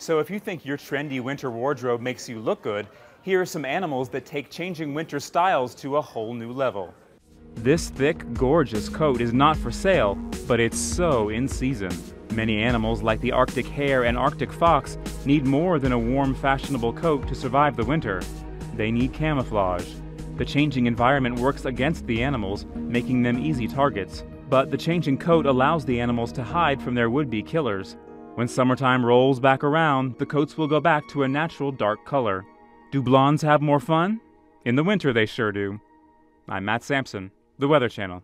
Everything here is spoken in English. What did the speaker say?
So if you think your trendy winter wardrobe makes you look good, here are some animals that take changing winter styles to a whole new level. This thick, gorgeous coat is not for sale, but it's so in season. Many animals, like the Arctic hare and Arctic fox, need more than a warm, fashionable coat to survive the winter. They need camouflage. The changing environment works against the animals, making them easy targets. But the changing coat allows the animals to hide from their would-be killers. When summertime rolls back around, the coats will go back to a natural dark color. Do blondes have more fun? In the winter, they sure do. I'm Matt Sampson, the Weather Channel.